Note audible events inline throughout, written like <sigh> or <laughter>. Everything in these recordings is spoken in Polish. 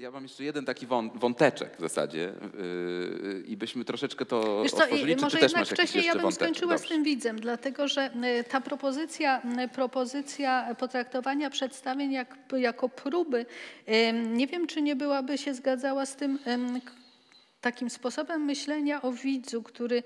ja mam jeszcze jeden taki wąteczek w zasadzie yy, i byśmy troszeczkę to Wiesz co, otworzyli. Czy może jednak wcześniej ja bym wąteczek? skończyła Dobrze. z tym widzem, dlatego że y, ta propozycja, y, propozycja potraktowania przedstawień jak, jako próby, ym, nie wiem, czy nie byłaby się zgadzała z tym ym, k- takim sposobem myślenia o widzu, który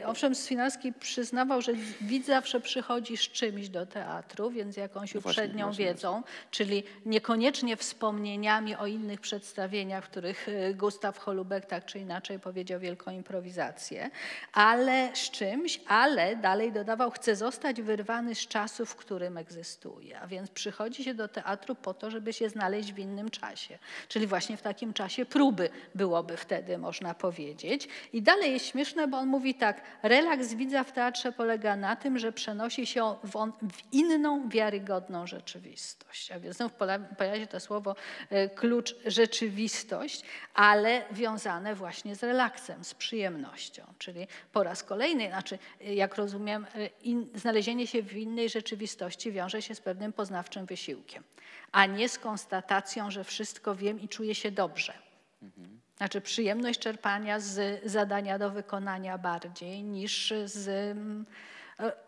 e, owszem Swinarski przyznawał, że widz zawsze przychodzi z czymś do teatru, więc jakąś No właśnie, uprzednią właśnie, wiedzą, czyli niekoniecznie wspomnieniami o innych przedstawieniach, w których e, Gustaw Holubek tak czy inaczej powiedział wielką improwizację, ale z czymś, ale dalej dodawał, chce zostać wyrwany z czasu, w którym egzystuje, a więc przychodzi się do teatru po to, żeby się znaleźć w innym czasie, czyli właśnie w takim czasie próby byłoby wtedy, można powiedzieć. I dalej jest śmieszne, bo on mówi tak, relaks widza w teatrze polega na tym, że przenosi się w, on, w inną, wiarygodną rzeczywistość. A więc znów pojawia się to słowo e, klucz rzeczywistość, ale wiązane właśnie z relaksem, z przyjemnością. Czyli po raz kolejny, znaczy jak rozumiem, e, in, znalezienie się w innej rzeczywistości wiąże się z pewnym poznawczym wysiłkiem, a nie z konstatacją, że wszystko wiem i czuję się dobrze. Znaczy przyjemność czerpania z zadania do wykonania bardziej niż z mm,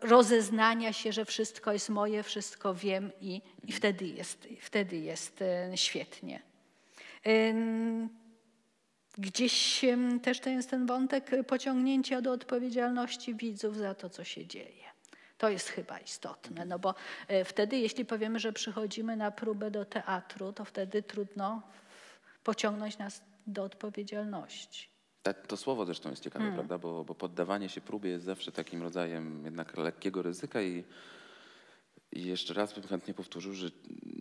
rozeznania się, że wszystko jest moje, wszystko wiem i, i wtedy, jest, wtedy jest e, świetnie. Gdzieś też to jest ten wątek pociągnięcia do odpowiedzialności widzów za to, co się dzieje. To jest chyba istotne, no bo e, wtedy, jeśli powiemy, że przychodzimy na próbę do teatru, to wtedy trudno pociągnąć nas do odpowiedzialności. Tak, to słowo zresztą jest ciekawe, Hmm. prawda? Bo, bo poddawanie się próbie jest zawsze takim rodzajem jednak lekkiego ryzyka i, i jeszcze raz bym chętnie powtórzył, że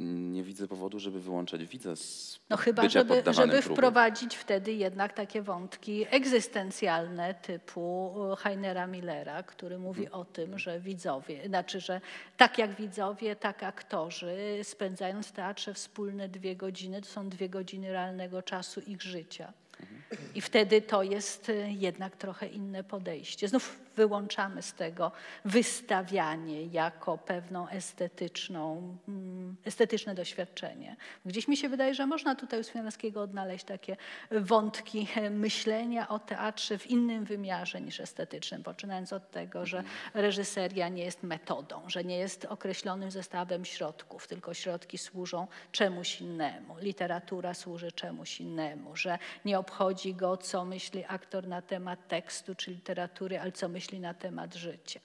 nie widzę powodu, żeby wyłączać widza z No chyba, żeby, żeby wprowadzić wtedy jednak takie wątki egzystencjalne typu e, Heinera Millera, który mówi Mhm. o tym, że widzowie, znaczy, że tak jak widzowie, tak aktorzy spędzając w teatrze wspólne dwie godziny, to są dwie godziny realnego czasu ich życia. Mhm. I wtedy to jest e, jednak trochę inne podejście. Znów wyłączamy z tego wystawianie jako pewną estetyczną, mm, estetyczne doświadczenie. Gdzieś mi się wydaje, że można tutaj u Swianowskiego odnaleźć takie wątki myślenia o teatrze w innym wymiarze niż estetycznym, poczynając od tego, że reżyseria nie jest metodą, że nie jest określonym zestawem środków, tylko środki służą czemuś innemu. Literatura służy czemuś innemu, że nie obchodzi go, co myśli aktor na temat tekstu czy literatury, ale co myśli na temat życia.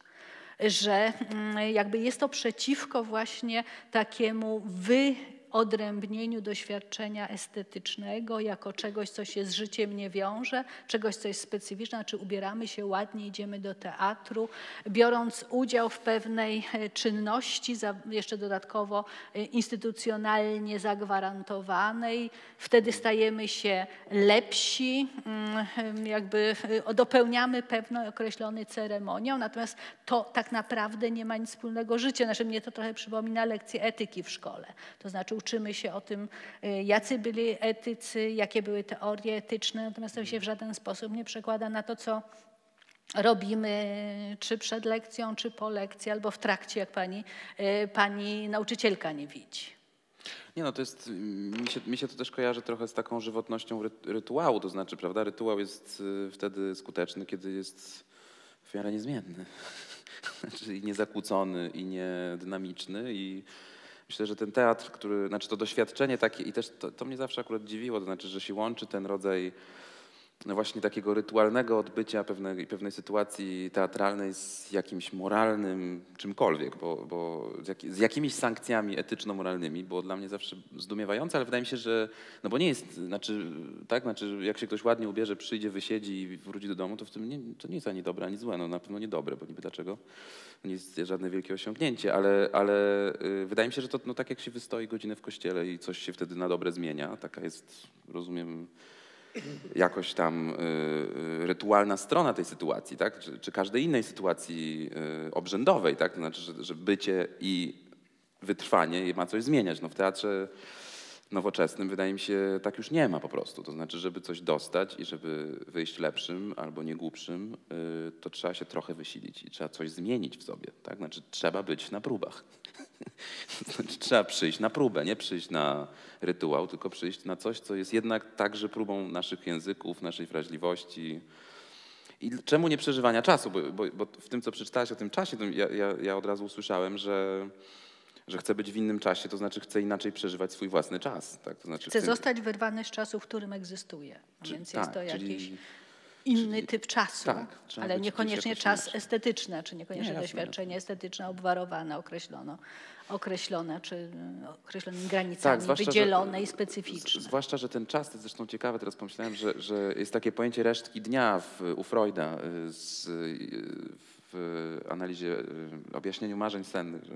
Że mm, jakby jest to przeciwko właśnie takiemu wyodrębnieniu doświadczenia estetycznego jako czegoś, co się z życiem nie wiąże, czegoś, co jest specyficzne, znaczy ubieramy się ładnie, idziemy do teatru, biorąc udział w pewnej e, czynności, jeszcze dodatkowo e, instytucjonalnie zagwarantowanej, wtedy stajemy się lepsi, mm, jakby e, dopełniamy pewną określoną ceremonią, natomiast to tak naprawdę nie ma nic wspólnego z życiem. Znaczy mnie to trochę przypomina lekcje etyki w szkole. To znaczy uczymy się o tym, y, jacy byli etycy, jakie były teorie etyczne, natomiast to się w żaden sposób nie przekłada na to, co robimy czy przed lekcją, czy po lekcji, albo w trakcie, jak pani, y, pani nauczycielka nie widzi. Nie no, to jest, mi się, mi się to też kojarzy trochę z taką żywotnością ry, rytuału, to znaczy, prawda, rytuał jest y, wtedy skuteczny, kiedy jest w miarę niezmienny. <laughs> Znaczy i niezakłócony, i niedynamiczny i myślę, że ten teatr, który, znaczy to doświadczenie takie i też to, to mnie zawsze akurat dziwiło, to znaczy, że się łączy ten rodzaj właśnie takiego rytualnego odbycia pewnej, pewnej sytuacji teatralnej z jakimś moralnym czymkolwiek, bo, bo z, jak, z jakimiś sankcjami etyczno-moralnymi było dla mnie zawsze zdumiewające, ale wydaje mi się, że, no bo nie jest, znaczy, tak, znaczy jak się ktoś ładnie ubierze, przyjdzie, wysiedzi i wróci do domu, to w tym nie, to nie jest ani dobre, ani złe, no na pewno nie dobre, bo niby dlaczego, nie jest żadne wielkie osiągnięcie, ale, ale y, wydaje mi się, że to no, tak jak się wystoi godzinę w kościele i coś się wtedy na dobre zmienia, taka jest, rozumiem, jakoś tam y, y, rytualna strona tej sytuacji, tak? czy, czy każdej innej sytuacji y, obrzędowej, tak? to znaczy, że, że bycie i wytrwanie ma coś zmieniać. No w teatrze nowoczesnym, wydaje mi się, tak już nie ma po prostu. To znaczy, żeby coś dostać i żeby wyjść lepszym albo nie głupszym, to trzeba się trochę wysilić i trzeba coś zmienić w sobie. Tak? Znaczy, trzeba być na próbach. <laughs> trzeba przyjść na próbę, nie przyjść na rytuał, tylko przyjść na coś, co jest jednak także próbą naszych języków, naszej wrażliwości. I czemu nie przeżywania czasu? Bo, bo, bo w tym, co przeczytałaś o tym czasie, ja, ja, ja od razu usłyszałem, że że chcę być w innym czasie, to znaczy chcę inaczej przeżywać swój własny czas. Tak? To znaczy chcę, chcę zostać wyrwany z czasu, w którym egzystuję. Czy, Więc jest tak, to jakiś inny czyli, typ czasu, tak, ale niekoniecznie czas estetyczny, czy niekoniecznie nie, doświadczenie estetyczne obwarowane, określono, określone, czy określonymi granicami, tak, wydzielone że, i specyficzne. Zwłaszcza, że ten czas, to jest zresztą ciekawe, teraz pomyślałem, że, że jest takie pojęcie resztki dnia w, u Freuda y, z, y, w analizie, y, objaśnieniu marzeń sennych, że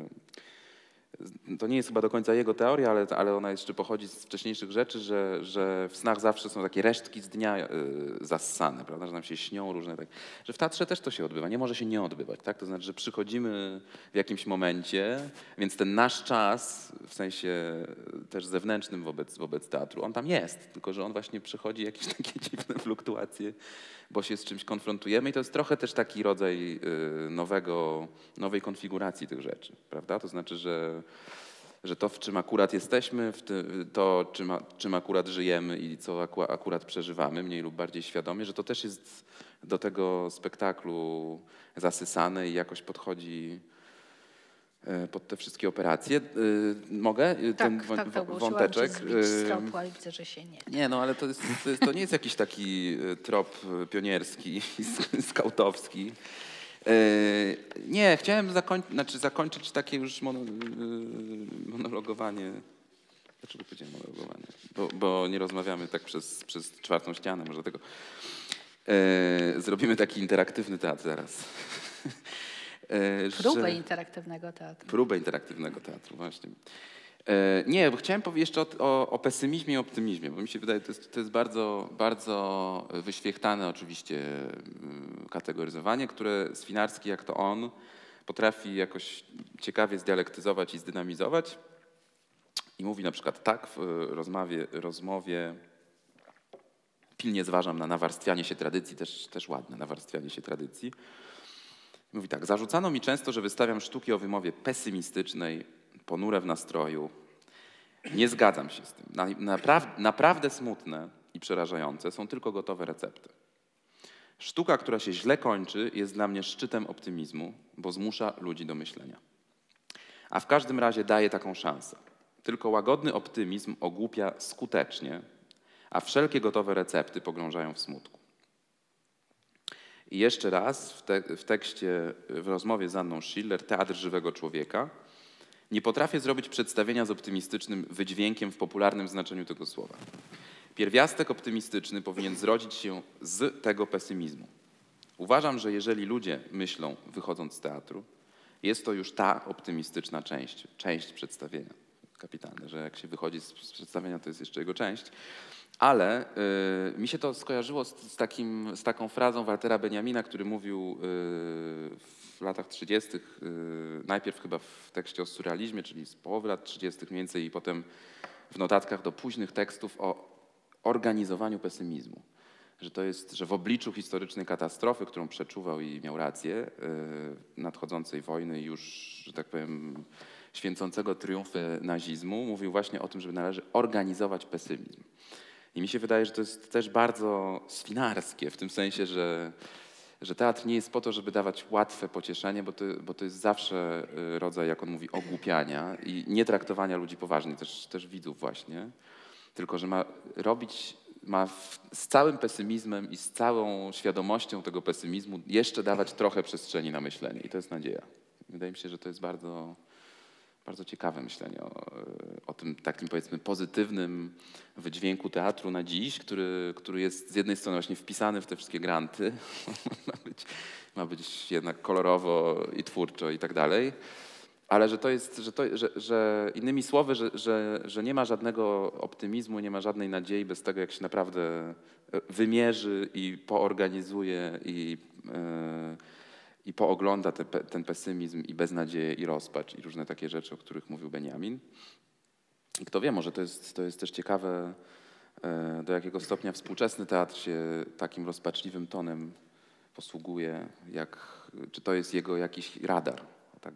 to nie jest chyba do końca jego teoria, ale, ale ona jeszcze pochodzi z wcześniejszych rzeczy, że, że w snach zawsze są takie resztki z dnia y, zassane, prawda? że nam się śnią różne, tak, że w teatrze też to się odbywa, nie może się nie odbywać, tak? to znaczy, że przychodzimy w jakimś momencie, więc ten nasz czas, w sensie też zewnętrznym wobec, wobec teatru, on tam jest, tylko że on właśnie przychodzi <laughs> jakieś takie dziwne fluktuacje bo się z czymś konfrontujemy i to jest trochę też taki rodzaj y, nowego, nowej konfiguracji tych rzeczy, prawda? To znaczy, że, że to, w czym akurat jesteśmy, to, czym, czym akurat żyjemy i co akurat przeżywamy, mniej lub bardziej świadomie, że to też jest do tego spektaklu zasysane i jakoś podchodzi E, pod te wszystkie operacje. E, mogę e, tak, ten tak, tak, wąteczek? Ale widzę, że się nie. Nie, no ale to, jest, to, jest, to nie jest jakiś taki trop pionierski, <laughs> skautowski. Nie, chciałem zakoń, znaczy zakończyć takie już mono, monologowanie. Dlaczego powiedziałem monologowanie? Bo, bo nie rozmawiamy tak przez, przez czwartą ścianę, może dlatego. Zrobimy taki interaktywny teatr zaraz. <laughs> Próbę interaktywnego teatru. Próbę interaktywnego teatru, właśnie. E, nie, bo chciałem powiedzieć jeszcze o, o, o, pesymizmie i optymizmie, bo mi się wydaje, to jest, to jest bardzo, bardzo wyświechtane oczywiście mm, kategoryzowanie, które Swinarski, jak to on, potrafi jakoś ciekawie zdialektyzować i zdynamizować. I mówi na przykład tak w rozmowie, rozmowie pilnie zważam na nawarstwianie się tradycji, też, też ładne nawarstwianie się tradycji. Mówi tak, zarzucano mi często, że wystawiam sztuki o wymowie pesymistycznej, ponure w nastroju. Nie zgadzam się z tym. Naprawdę, smutne i przerażające są tylko gotowe recepty. Sztuka, która się źle kończy, jest dla mnie szczytem optymizmu, bo zmusza ludzi do myślenia. A w każdym razie daje taką szansę. Tylko łagodny optymizm ogłupia skutecznie, a wszelkie gotowe recepty pogrążają w smutku. I jeszcze raz w, te, w tekście, w rozmowie z Anną Schiller, Teatr żywego człowieka, nie potrafię zrobić przedstawienia z optymistycznym wydźwiękiem w popularnym znaczeniu tego słowa. Pierwiastek optymistyczny powinien zrodzić się z tego pesymizmu. Uważam, że jeżeli ludzie myślą, wychodząc z teatru, jest to już ta optymistyczna część, część przedstawienia. Kapitalne, że jak się wychodzi z przedstawienia, to jest jeszcze jego część. Ale y, mi się to skojarzyło z, z, takim, z taką frazą Waltera Benjamina, który mówił y, w latach 30., y, najpierw chyba w tekście o surrealizmie, czyli z połowy lat 30. mniej więcej i potem w notatkach do późnych tekstów o organizowaniu pesymizmu. Że to jest, że w obliczu historycznej katastrofy, którą przeczuwał i miał rację, y, nadchodzącej wojny już, że tak powiem, święcącego triumfy nazizmu, mówił właśnie o tym, że należy organizować pesymizm. I mi się wydaje, że to jest też bardzo swinarskie, w tym sensie, że, że teatr nie jest po to, żeby dawać łatwe pocieszenie, bo to, bo to jest zawsze y, rodzaj, jak on mówi, ogłupiania i nie traktowania ludzi poważnie, też, też widzów właśnie, tylko że ma robić, ma w, z całym pesymizmem i z całą świadomością tego pesymizmu jeszcze dawać trochę przestrzeni na myślenie i to jest nadzieja. Wydaje mi się, że to jest bardzo bardzo ciekawe myślenie o, o, tym takim powiedzmy pozytywnym wydźwięku teatru na dziś, który, który jest z jednej strony właśnie wpisany w te wszystkie granty, <laughs> ma, być, ma być jednak kolorowo i twórczo i tak dalej, ale że to jest, że, to, że, że innymi słowy, że, że, że nie ma żadnego optymizmu, nie ma żadnej nadziei bez tego, jak się naprawdę wymierzy i poorganizuje i yy, i poogląda te, ten pesymizm i beznadzieję i rozpacz i różne takie rzeczy, o których mówił Benjamin. I kto wie, może to jest, to jest też ciekawe, e, do jakiego stopnia współczesny teatr się takim rozpaczliwym tonem posługuje, jak, czy to jest jego jakiś radar, tak